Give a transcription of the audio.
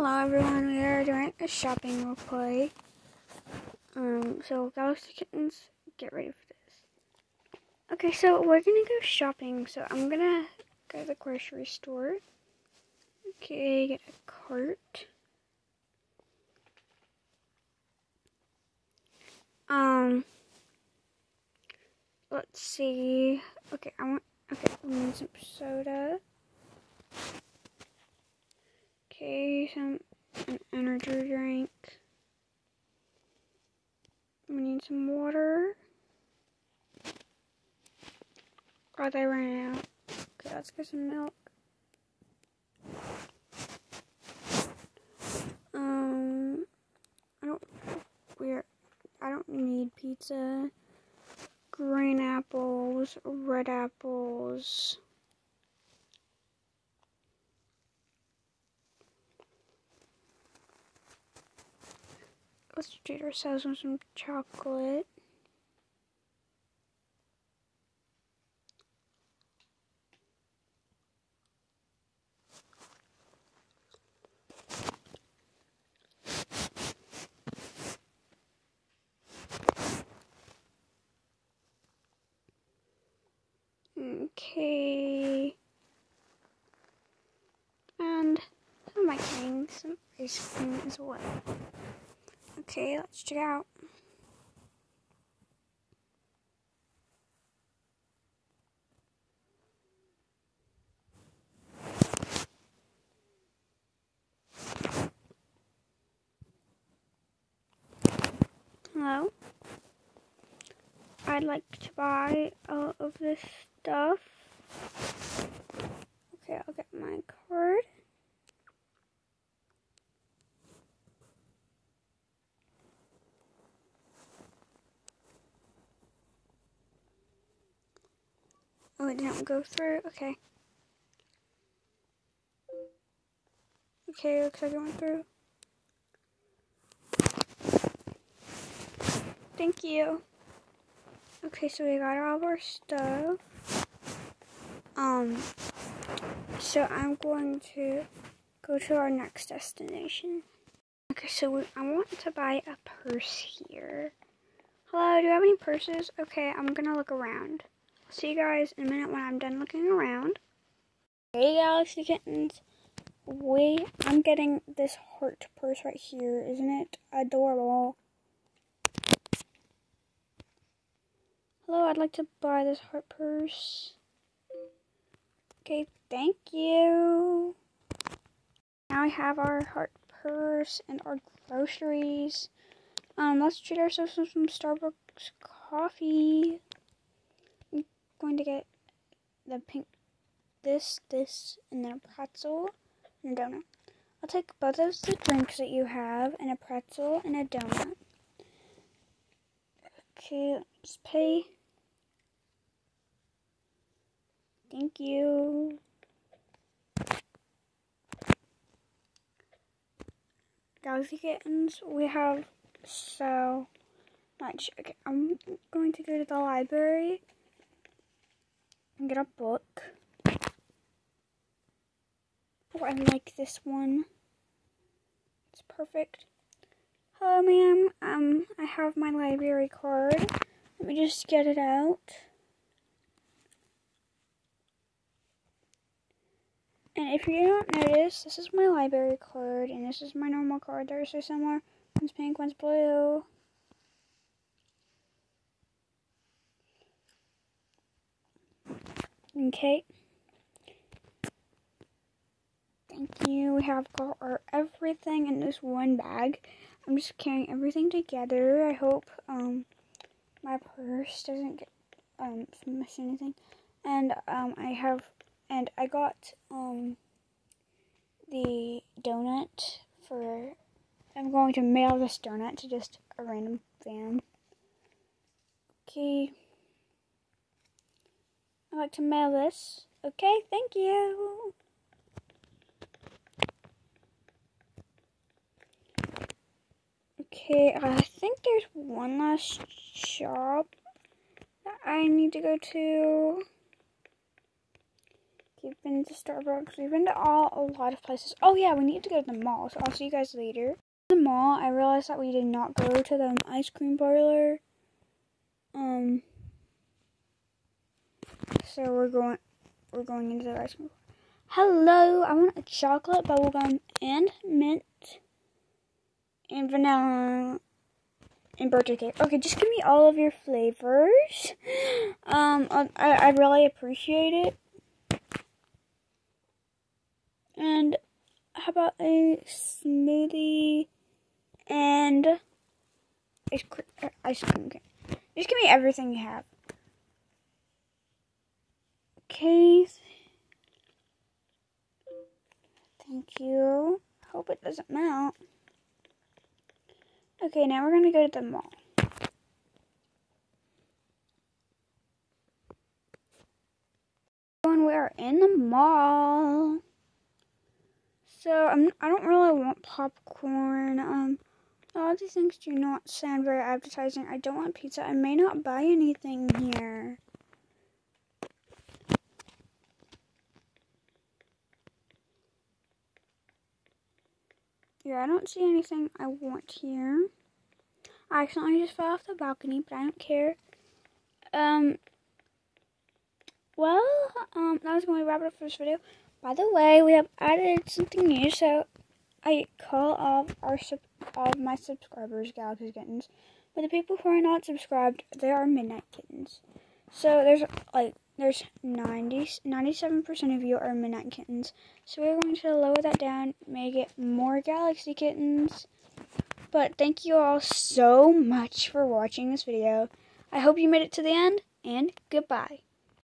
Hello everyone, we are doing a shopping role play. Um, so Galaxy Kittens, get ready for this. Okay, so we're gonna go shopping, so I'm gonna go to the grocery store. Okay, get a cart. Um, let's see. Okay, I want, okay, we need some soda. Okay, some an energy drink. We need some water. Oh, they ran out. Okay, let's get some milk. Um, I don't. We're. I don't need pizza. Green apples, red apples. Let's treat ourselves with some chocolate. Okay. And am I some ice cream as well? Okay, let's check out. Hello? I'd like to buy all of this stuff. Okay, I'll get my card. Oh, it didn't go through? Okay. Okay, looks like it went through. Thank you. Okay, so we got all of our stuff. Um, so I'm going to go to our next destination. Okay, so we, I want to buy a purse here. Hello, do you have any purses? Okay, I'm gonna look around. See you guys in a minute when I'm done looking around. Hey Galaxy Kittens. We I'm getting this heart purse right here. Isn't it adorable? Hello, I'd like to buy this heart purse. Okay, thank you. Now we have our heart purse and our groceries. Um, let's treat ourselves to some Starbucks coffee going to get the pink, this, this, and then a pretzel and a donut. I'll take both of the drinks that you have and a pretzel and a donut. Okay, let's pay. Thank you. Galaxy Kittens, we have so much. Okay, I'm going to go to the library and get a book. Oh, I like this one. It's perfect. Hello, ma'am. Um, I have my library card. Let me just get it out. And if you don't notice, this is my library card, and this is my normal card. They're so similar. One's pink, one's blue. Okay. Thank you. We have got our everything in this one bag. I'm just carrying everything together. I hope um my purse doesn't get um miss anything. And um I have and I got um the donut for I'm going to mail this donut to just a random fan. Okay. I'd like to mail this. Okay, thank you. Okay, I think there's one last shop that I need to go to. We've been to Starbucks. We've been to all a lot of places. Oh yeah, we need to go to the mall. So I'll see you guys later. The mall. I realized that we did not go to the ice cream parlor. Um. So we're going. We're going into the ice cream. Hello, I want a chocolate bubblegum and mint and vanilla and birthday cake. Okay, just give me all of your flavors. Um, I, I really appreciate it. And how about a smoothie and ice cream? Uh, ice cream. Just give me everything you have. Okay. Thank you. Hope it doesn't melt. Okay, now we're gonna go to the mall. And we are in the mall. So I'm I don't really want popcorn. Um all these things do not sound very appetizing. I don't want pizza. I may not buy anything here. Yeah, I don't see anything I want here. I accidentally just fell off the balcony, but I don't care. Um, well, um, that was going to wrap it up for this video. By the way, we have added something new, so I call all our all of my subscribers Galaxy Kittens. But the people who are not subscribed, they are Midnight Kittens. So there's like there's 90 97% of you are Midnight Kittens. So we're going to lower that down, make it more Galaxy Kittens. But thank you all so much for watching this video. I hope you made it to the end, and goodbye.